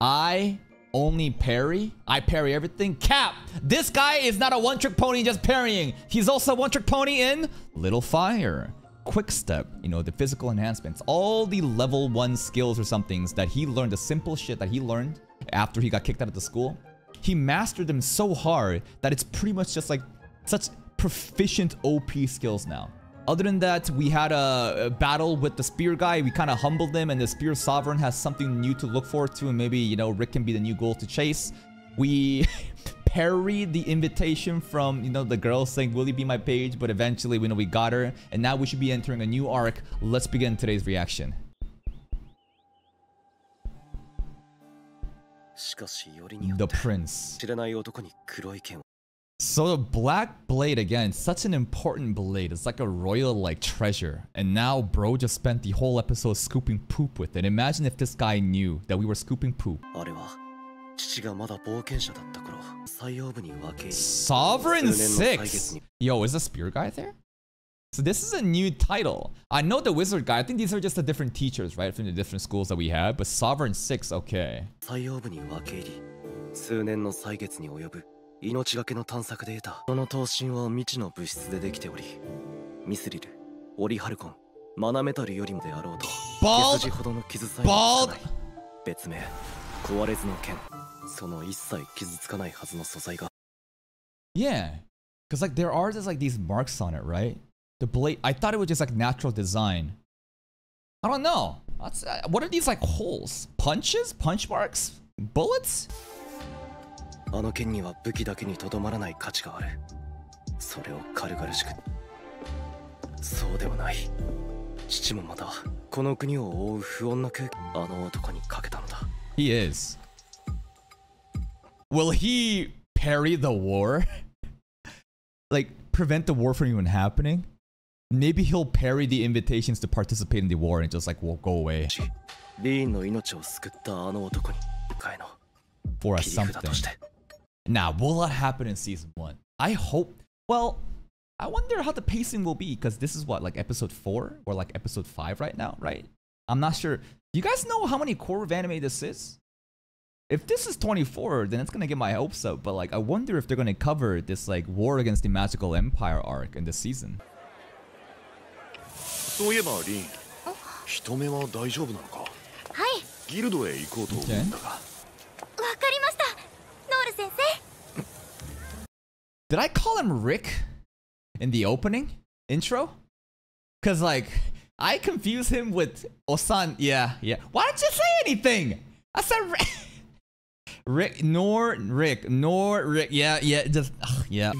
I only parry. I parry everything. Cap. This guy is not a one-trick pony just parrying. He's also a one-trick pony in Little Fire. Quick Step, you know, the physical enhancements, all the level 1 skills or somethings that he learned, the simple shit that he learned after he got kicked out of the school. He mastered them so hard that it's pretty much just like such proficient OP skills now. Other than that, we had a, a battle with the spear guy. We kind of humbled him, and the spear sovereign has something new to look forward to, and maybe, you know, Rick can be the new goal to chase. We parried the invitation from, you know, the girl saying, will you be my page? But eventually, we know we got her, and now we should be entering a new arc. Let's begin today's reaction. The Prince. So the Black Blade again, such an important blade. It's like a royal like treasure. And now bro just spent the whole episode scooping poop with it. Imagine if this guy knew that we were scooping poop. Sovereign 6! Yo, is the spear guy there? So this is a new title. I know the wizard guy. I think these are just the different teachers, right? From the different schools that we have. But Sovereign 6, okay. 命がけの探索で得たその刀身は未知の物質でできておりミスリルオリハルコンマナメタルよりもであろうと手筋ほどの傷さえもつかない別名壊れずの剣その一切傷つかないはずの素材が Yeah Because like there are just like these marks on it, right? The blade, I thought it was just like natural design. I don't know. That's, uh, what are these like holes? Punches? Punch marks? Bullets? あの剣には武器だけにとどまらない価値があるそれを軽々しくそうではない父もまたこの国を覆う不穏な空気あの男にかけたのだ He is Will he parry the war? like prevent the war from even happening? Maybe he'll parry the invitations to participate in the war and just like will go away. リーンの命を救ったあの男に迎えの For a something. Now, will that happen in season one? I hope. Well, I wonder how the pacing will be because this is what, like episode four or like episode five right now, right? I'm not sure. Do you guys know how many cour of anime this is? If this is 24, then it's gonna get my hopes up, but like I wonder if they're gonna cover this like war against the magical empire arc in this season. そういえばリン、人目は大丈夫なのか。はい。ギルドへ行こうと思ったが。Okay. Did I call him Rick in the opening intro? Cause like I confuse him with Osan. Yeah, yeah. Why didn't you say anything? I said Rick. Rick nor Rick nor Rick. Yeah, yeah. Just ugh, yeah.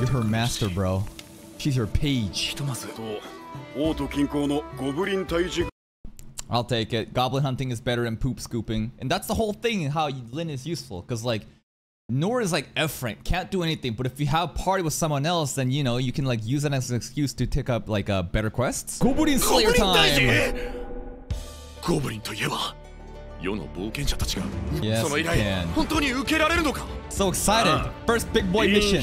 You're her master, bro. She's your page. I'll take it. Goblin hunting is better than poop scooping. And that's the whole thing how Lin is useful. Because, like, Nor is like Efren, can't do anything. But if you have party with someone else, then, you know, you can, like, use that as an excuse to take up, like, uh, better quests. Goblin Slayer time! Goblin Yes, you can. So excited! First big boy mission!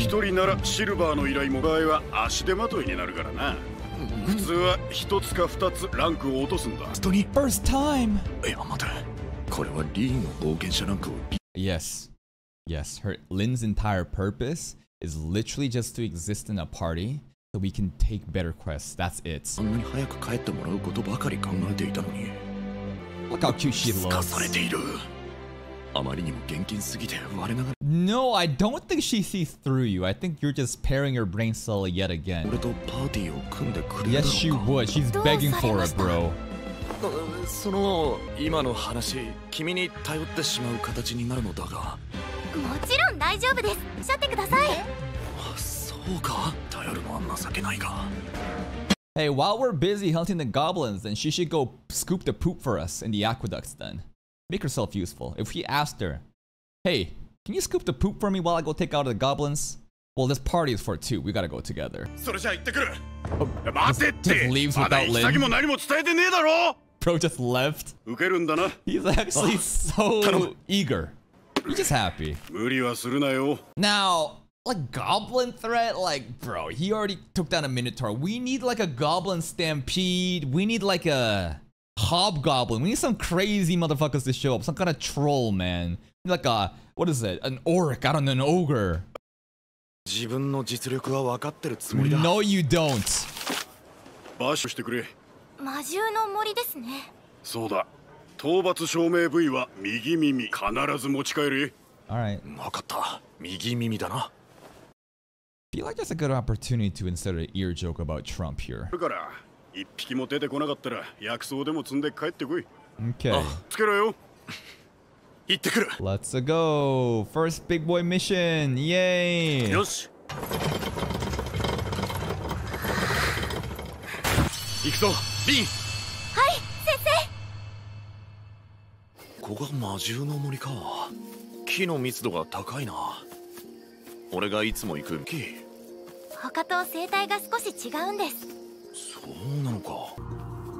一人ならシルバーの依頼も場合は足手まといになるからな。普通は一つか二つランクを落とすんだ。人に First time! いや、待て。これはリーの冒険者ランクを。Yes. Yes, her Lynn's entire purpose is literally just to exist in a party so we can take better quests. That's it. あんなに早く帰ってもらうことばかり考えていたのに。Look how cute she looks. されている。no, I don't think she sees through you. I think you're just pairing your brain cell yet again. Yes, she would. She's begging for it, bro. その今の話君に頼ってしまう形になるのだがもちろん大丈夫ですおっしゃってくださいそうか頼るのは情けないが Hey, while we're busy hunting the goblins, then she should go scoop the poop for us in the aqueducts then. Make herself useful. If he asked her, hey, can you scoop the poop for me while I go take out the goblins? Well, this party is for two. We gotta go together. Oh, just, just leaves without Lin. Bro just left. He's actually oh, so eager. He's just happy. Now, like goblin threat like bro he already took down a minotaur we need like a goblin stampede we need like a hobgoblin we need some crazy motherfuckers to show up some kind of troll man like a what is it an orc i don't know an ogre 自分の実力は分かってるつもりだ no you don't バッシュしてくれ魔獣の森ですねそうだ討伐証明部位は右耳必ず持ち帰れ alright 分かった右耳だな feel like there's a good opportunity to insert an ear joke about Trump here. だから 一匹も出てこなかったら薬草でも積んで帰ってこい。Okay. つけろよ。行ってくる。Let's go. First big boy mission. Yay. よし行くぞ。リン。はい先ここが魔獣の森か。木の密度が高いな。俺がいつも行く木。生他と生態が少し違うんですそうなのか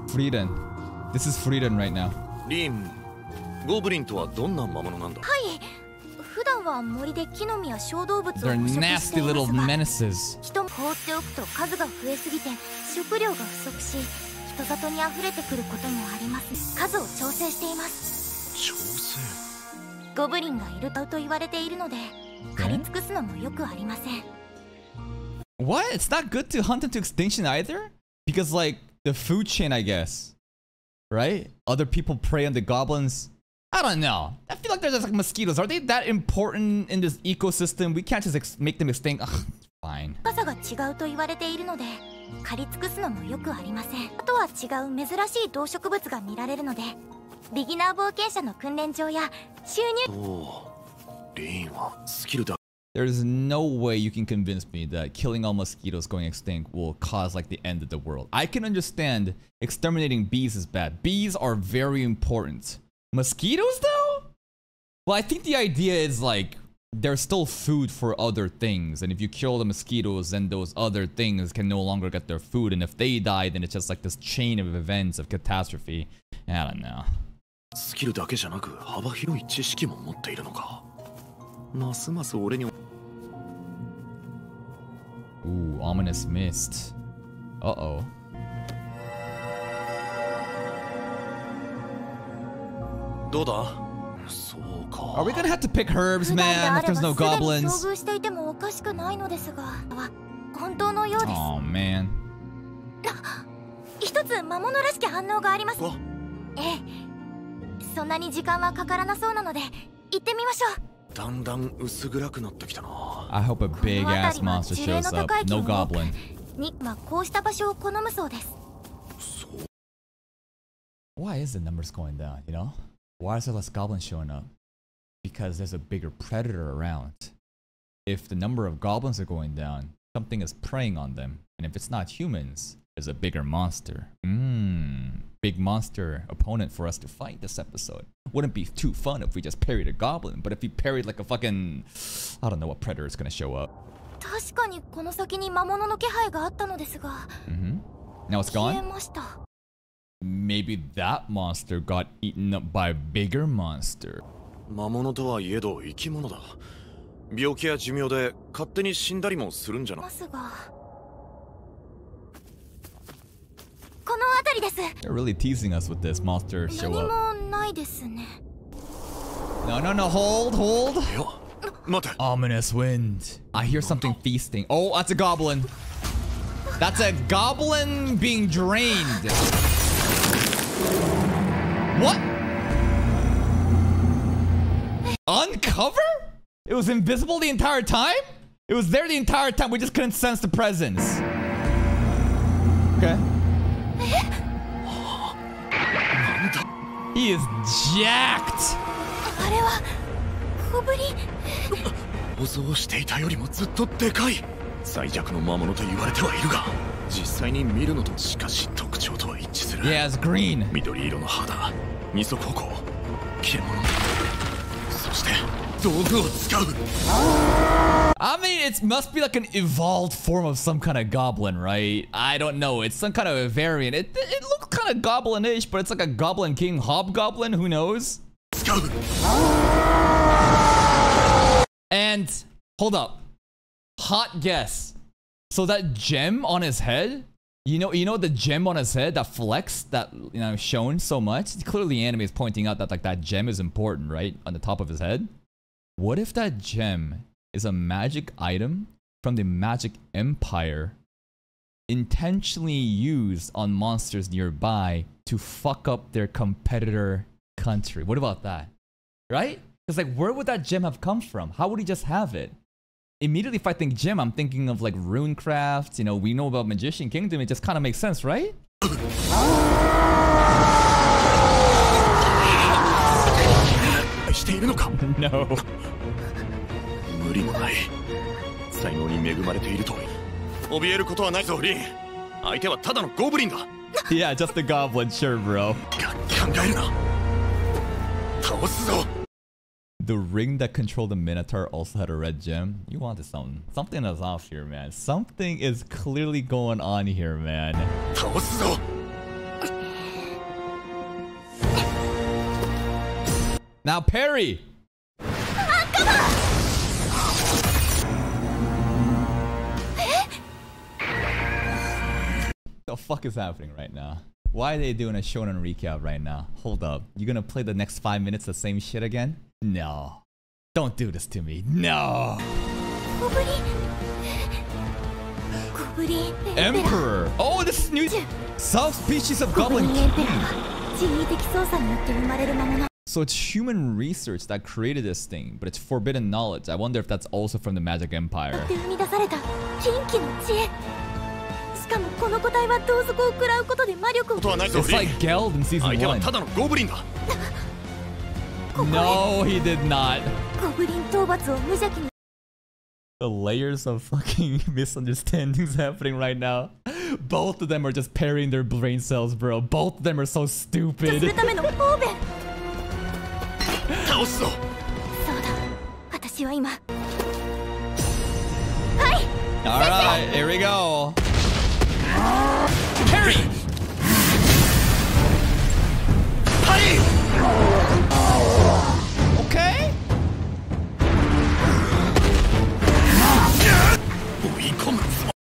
Frieden. This is Frieden right now. リンゴブリンとはどんな魔物なんだはい普段は森で木の実や小動物を捕 They're 食して nasty いま little すが menaces. 人も放っておくと数が増えすぎて食料が不足し人里に溢れてくることもあります数を調整しています調整ゴブリンがいると言われているので狩り尽くすのもよくありません What? It's not good to hunt into extinction either? Because, like, the food chain, I guess. Right? Other people prey on the goblins. I don't know. I feel like they're just like mosquitoes. Are they that important in this ecosystem? We can't just make them extinct. Ugh, fine. 深さが違うと言われているので狩り尽くすのもよくありませんあとは違う珍しい動植物が見られるのでビギナー冒険者の訓練場や収入おうリンはスキルだ There's no way you can convince me that killing all mosquitoes going extinct will cause like the end of the world. I can understand exterminating bees is bad. Bees are very important. Mosquitoes though? Well, I think the idea is like there's still food for other things, and if you kill the mosquitoes, then those other things can no longer get their food, and if they die, then it's just like this chain of events of catastrophe. I don't know. スキルだけじゃなく幅広い知識も持っているのか ますます俺に Ooh, ominous mist. Uh oh. どうだそうか Are we gonna have to pick herbs, 普段で man? あ If れ there's ば no すでに goblins. 遭遇していてもおかしくないのですがは本当のようです Oh man. 一つ魔物らしき反応がありますわええそんなに時間はかからなそうなので行ってみましょう だんだん薄暗くなってきたな I hope a big ass monster shows up. No goblin. ニックはこうした場所を好むそうです Why is the numbers going down, you know? Why is there less goblins showing up? Because there's a bigger predator around. If the number of goblins are going down, something is preying on them. And if it's not humans, there's a bigger monster. Mmm. Big monster opponent for us to fight this episode. Wouldn't be too fun if we just parried a goblin, but if we parried like a fucking. I don't know what predator is gonna show up. 確かにこの先に魔物の気配があったのですが Mm hmm. Now it's 消え gone? ました Maybe that monster got eaten up by a bigger monster. 魔物とはいえど生き物だ病気や寿命で勝手に死んだりもするんじゃなますが They're really teasing us with this monster show up. No, no, no, hold, hold. Ominous wind. I hear something feasting. Oh, that's a goblin. That's a goblin being drained. What? Uncover? It was invisible the entire time? It was there the entire time. We just couldn't sense the presence. Okay. He is jacked. あれは小ぶり想像していたよりもずっとでかい最弱の魔物と言われてはいるが実際に見るのとしかし特徴とは一致する Yeah, it's green. 緑色の肌二足歩行獣そして道具を使う I mean, it must be like an evolved form of some kind of goblin, right? I don't know. It's some kind of a variant. It, it looks kind goblin-ish, but it's like a goblin king hobgoblin. Who knows? And hold up. Hot guess. So that gem on his head, you know, you know the gem on his head, that flex that you know shown so much. Clearly, anime is pointing out that like that gem is important, right, on the top of his head. What if that gem is a magic item from the Magic Empire, intentionally used on monsters nearby to fuck up their competitor country? What about that? Right? Because like, where would that gem have come from? How would he just have it? immediately if I think gem, I'm thinking of like runecraft. You know, we know about Magician Kingdom. It just kind of makes sense, right? no. 怯えることはないぞリン相手はただのゴブリンだ Yeah, just a goblin, sure, bro. 考えるな倒すぞ The ring that controlled the Minotaur also had a red gem. You wanted something. Something is off here, man. Something is clearly going on here, man. Now, Perry! The fuck is happening right now? Why are they doing a shonen recap right now? Hold up. You gonna play the next five minutes the same shit again? No. Don't do this to me. No. Emperor. Oh, this is new. Subspecies of Goblin King. So it's human research that created this thing, but it's forbidden knowledge. I wonder if that's also from the Magic Empire. しかもこの個体は同族を食らうことで魔力をとはないぞリー相手はただのゴブリンだ No, he did not. ゴブリン討伐を無邪気に The layers of fucking misunderstandings happening right now. Both of them are just pairing their brain cells, bro. Both of them are so stupid. するためのオーベン倒すぞそうだ。私は今。はい Alright, here we go. Parry! Okay.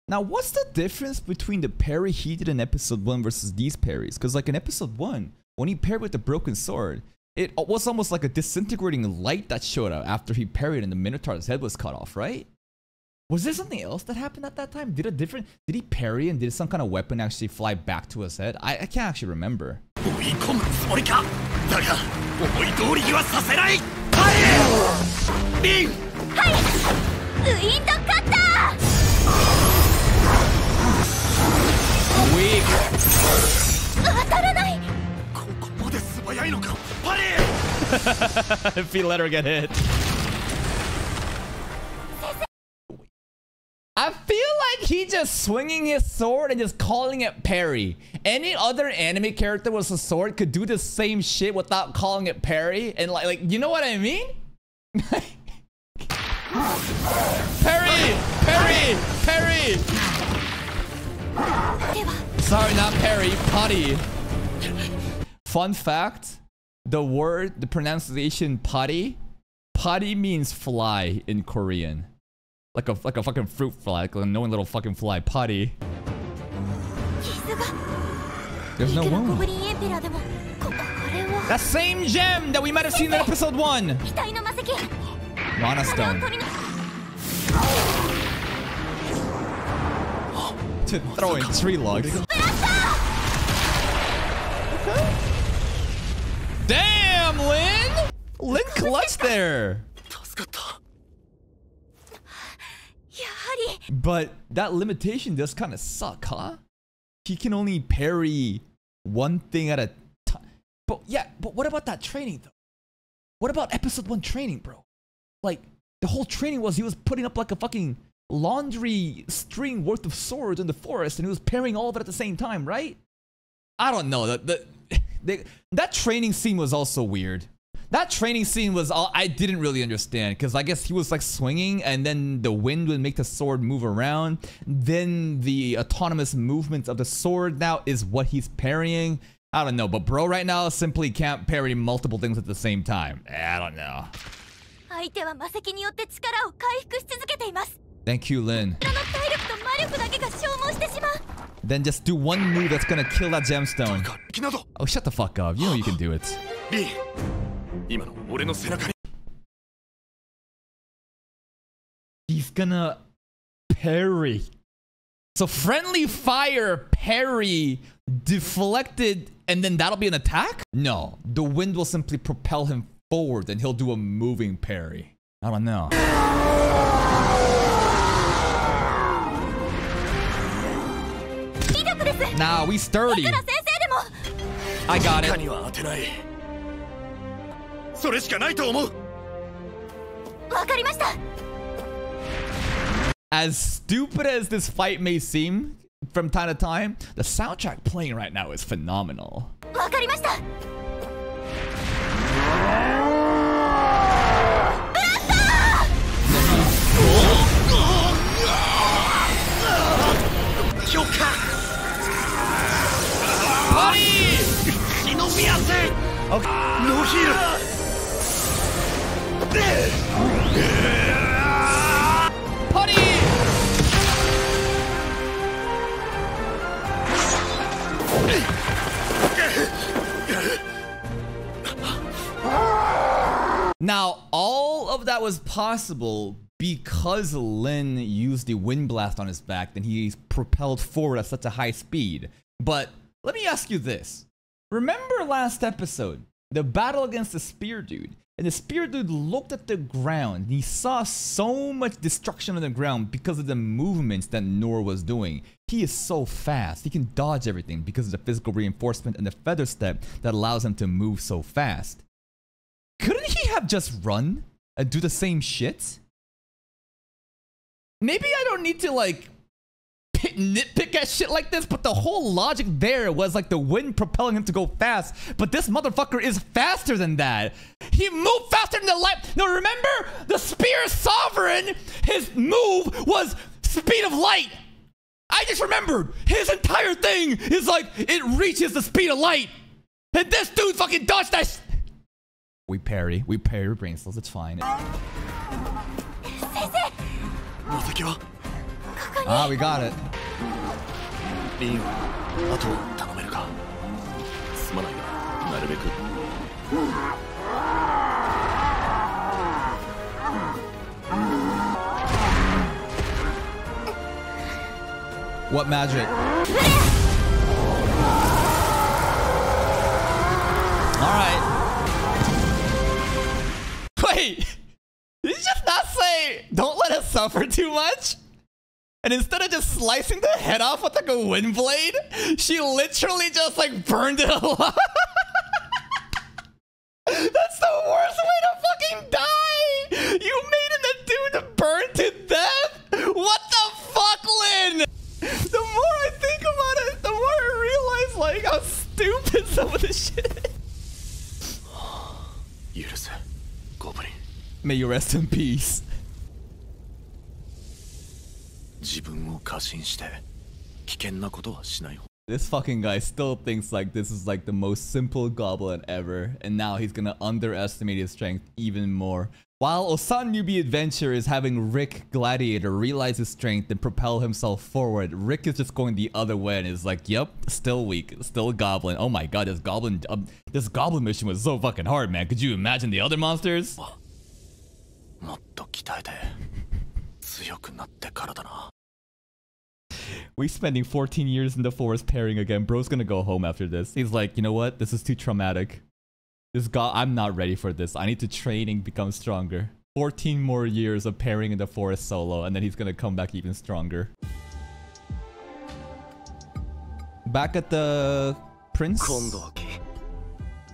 Now, what's the difference between the parry he did in episode 1 versus these parries? Because, like, in episode 1, when he parried with the broken sword, it was almost like a disintegrating light that showed up after he parried and the Minotaur's head was cut off, right? Was there something else that happened at that time? Did a different... Did he parry and did some kind of weapon actually fly back to his head? I, I can't actually remember. if he let her get hit. I feel like he just swinging his sword and just calling it parry. Any other anime character with a sword could do the same shit without calling it parry. And like, like you know what I mean? parry! Parry! Parry! Sorry, not parry. Potty. Fun fact. The word, the pronunciation potty. Potty means fly in Korean. Like a like a fucking fruit fly, like a annoying little fucking fly potty. There's no wound. That same gem that we might have seen in episode one. Mana stone. to throwing tree logs. Damn, Lin! Lin clutched there. But that limitation does kind of suck, huh? He can only parry one thing at a time. But yeah, but what about that training though? What about episode one training, bro? Like, the whole training was he was putting up like a fucking laundry string worth of swords in the forest and he was parrying all of it at the same time, right? I don't know. The, the, the that training scene was also weird. That training scene was all I didn't really understand because I guess he was like swinging and then the wind would make the sword move around. Then the autonomous movements of the sword now is what he's parrying. I don't know, but bro right now simply can't parry multiple things at the same time. I don't know. Thank you, Lin. Then just do one move that's gonna kill that gemstone. Oh, shut the fuck up. You know you can do it. リン今の俺の背中に He's gonna parry. So friendly fire, parry, deflected, and then that'll be an attack? No, the wind will simply propel him forward and he'll do a moving parry. I don't know. 威力です Nah, we sturdy. だから先生でも I got 他 it. には当てないそれしかないと思うわかりました As stupid as this fight may seem from time to time, the soundtrack playing right now is phenomenal. わかりました許可パリ忍びやせノーヒール Putty! Now, all of that was possible because Lin used the wind blast on his back, then he's propelled forward at such a high speed. But let me ask you this. Remember last episode, the battle against the spear dude? And the spear dude looked at the ground he saw so much destruction on the ground because of the movements that Nor was doing. He is so fast. He can dodge everything because of the physical reinforcement and the feather step that allows him to move so fast. Couldn't he have just run and do the same shit? Maybe I don't need to like nitpick at shit like this, but the whole logic there was like the wind propelling him to go fast. But this motherfucker is faster than that. He moved faster than the light. No, remember the spear sovereign. His move was speed of light. I just remembered his entire thing is like it reaches the speed of light. And this dude fucking dodged that. we parry. We parry brain cells. It's fine. Ah, we got it. リンあとは頼めるかすまないがなるべく What magic? Alright. Wait! Did you just not say, don't let us suffer too much? And instead of just slicing the head off with like a wind blade, she literally just like burned it alive. That's the worst way to fucking die! You made the dude burn to death? What the fuck, Lynn? The more I think about it, the more I realize like how stupid some of this shit is. May you rest in peace. This fucking guy still thinks like this is like the most simple goblin ever, and now he's gonna underestimate his strength even more. While Osan Newbie Adventure is having Rick Gladiator realize his strength and propel himself forward, Rick is just going the other way and is like, "Yep, still weak, still a goblin." Oh my god, this goblin, um, this goblin mission was so fucking hard, man. Could you imagine the other monsters? もっと鍛えて強くなってからだな We spending 14 years in the forest pairing again. Bro's gonna go home after this. He's like, you know what? This is too traumatic. This god, I'm not ready for this. I need to train and become stronger. 14 more years of pairing in the forest solo, and then he's gonna come back even stronger. Back at the prince. 今度はき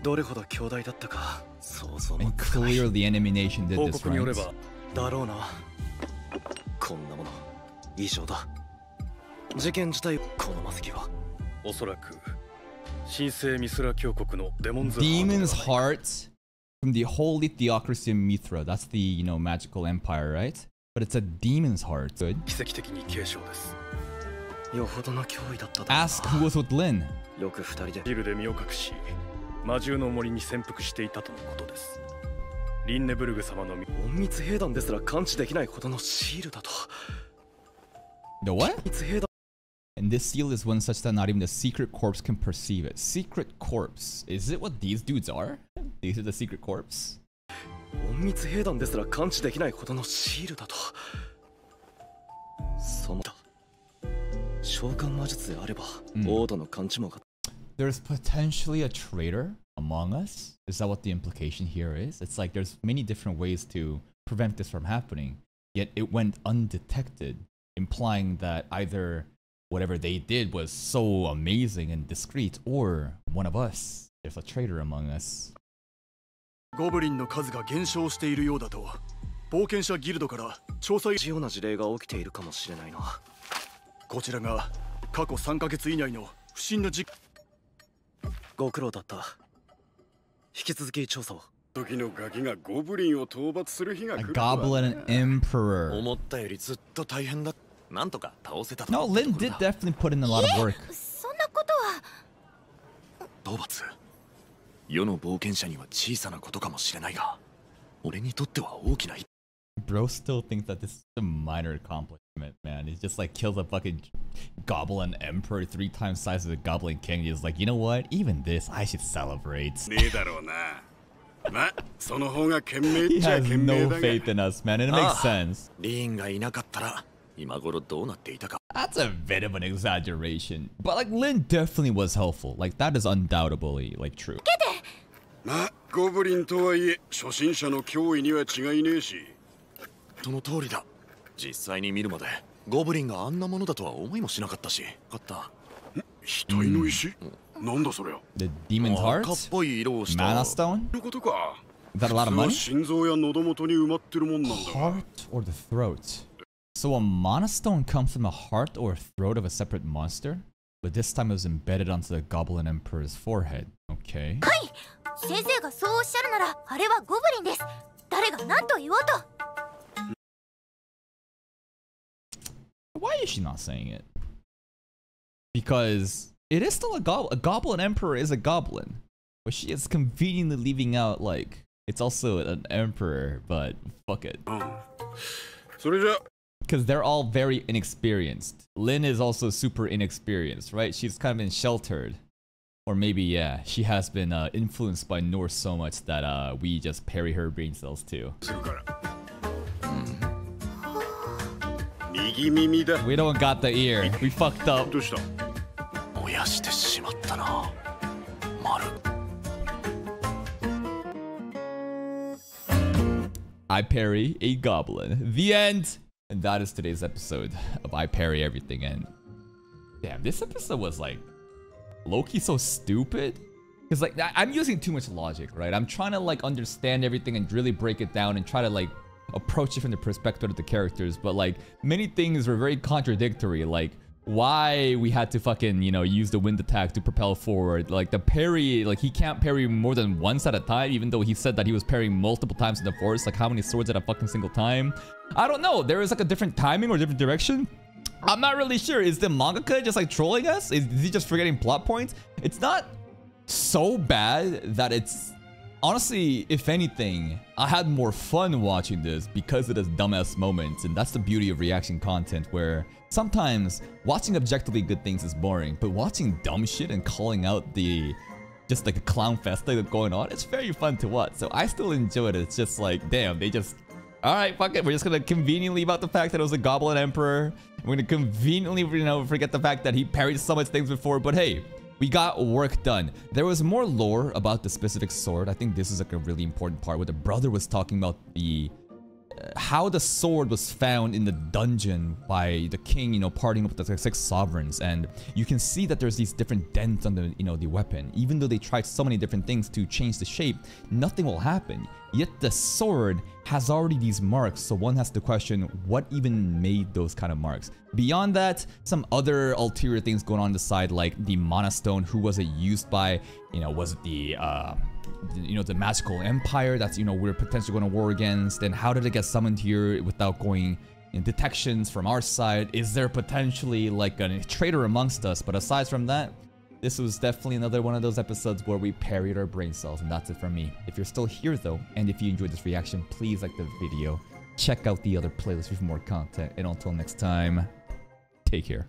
どれほど強大だったか想像も And clearly enemy nation did 報 this 告によれ right. ばだろうなこんなもの異常だ 事件自体この魔石はおそらく神聖ミスラ教国のデモンズ Demon's heart from the holy theocracy of Mithra. That's the, you know, magical empire, right? But it's a demon's heart. Good. 奇跡的に継承ですよほどの脅威だっただ Ask who was with Lin. よく二人でビルで身を隠し魔獣の森に潜伏していたとのことですリンネブルグ様の隠密兵団ですら感知できないほどのシールだと The what? 隠密兵団 And this seal is one such that not even the secret corpse can perceive it. Secret corpse. Is it what these dudes are? These are the secret corpse? 隠密兵団ですら感知できないほどのシールだとそのだ召喚魔術であれば、うんオードの感知もが There's potentially a traitor among us? Is that what the implication here is? It's like there's many different ways to prevent this from happening, yet it went undetected, implying that either whatever they did was so amazing and discreet, or one of us, there's a traitor among us. ゴブリンの数が減少しているようだと冒険者ギルドから調査同じような事例が起きているかもしれないなこちらが過去3ヶ月以内の不審な実ご苦労だった引き続き調査を時のガキがゴブリンを討伐する日が A 来るとは goblin emperor. 思ったよりずっと大変だ なんとか倒せたと No, Lin did definitely put in a lot of work. そんなことは討伐世の冒険者には小さなことかもしれないが俺にとっては大きな Bro still thinks that this is a minor accomplishment, man. He's just like killed a fucking goblin emperor three times size of the goblin king. He's like, you know what? Even this, I should celebrate. He has no faith in us, man, and it makes Ah. sense. リーンがいなかったら今頃どうなっていたか That's a bit of an exaggeration. But like Lin definitely was helpful. Like that is undoubtedly like true. まゴブリンとはいえ初心者の脅威には違いねえしその通りだ実際に見るまでゴブリンがあんなものだとは思いもしなかったしかった額の石、なんだそれ The demon's 赤っ heart? ぽい色をした Mana stone? のことか Is that a lot of 普通は money? 心臓や喉元に埋まってるもんなんだが Heart or the throat? So a mana stone comes from the heart or throat of a separate monster? But this time it was embedded onto the Goblin Emperor's forehead. Okay. 先生がそうおっしゃるならあれはゴブリンです誰が何と言おうと Why is she not saying it? Because it is still a goblin. A goblin emperor is a goblin. But she is conveniently leaving out, like, it's also an emperor, but fuck it. うんそれじゃ because they're all very inexperienced. Lynn is also super inexperienced, right? She's kind of been sheltered. Or maybe, yeah, she has been uh, influenced by Norse so much that uh, we just parry her brain cells too. Mm. We don't got the ear. We fucked up. I parry a goblin. The end. That is today's episode of I parry everything. And damn, this episode was like Loki so stupid. Because like I'm using too much logic, right? I'm trying to like understand everything and really break it down and try to like approach it from the perspective of the characters. But like many things were very contradictory. Like why we had to fucking you know use the wind attack to propel forward. Like the parry like he can't parry more than once at a time even though he said that he was parrying multiple times in the forest. Like how many swords at a fucking single time? I don't know. There is like a different timing or different direction. I'm not really sure. Is the mangaka just like trolling us? Is, is he just forgetting plot points? It's not so bad that it's honestly if anything i had more fun watching this because of those dumbass moments and that's the beauty of reaction content where sometimes watching objectively good things is boring but watching dumb shit and calling out the just like a clown fest that's going on it's very fun to watch so i still enjoy it it's just like damn they just all right, fuck it. We're just gonna conveniently about the fact that it was a Goblin Emperor. We're gonna conveniently, you know, forget the fact that he parried so much things before. But hey, we got work done. There was more lore about the specific sword. I think this is like a really important part where the brother was talking about the how the sword was found in the dungeon by the king, you know, parting up with the six sovereigns, and you can see that there's these different dents on the, you know, the weapon. Even though they tried so many different things to change the shape, nothing will happen. Yet the sword has already these marks, so one has to question what even made those kind of marks. Beyond that, some other ulterior things going on the side, like the Mana Stone, who was it used by? You know, was it the uh, you know the magical empire that's you know we're potentially going to war against and how did it get summoned here without going in detections from our side is there potentially like a traitor amongst us but aside from that this was definitely another one of those episodes where we parried our brain cells, and that's it from me. If you're still here though, and if you enjoyed this reaction, please like the video. Check out the other playlists for more content, and until next time, take care.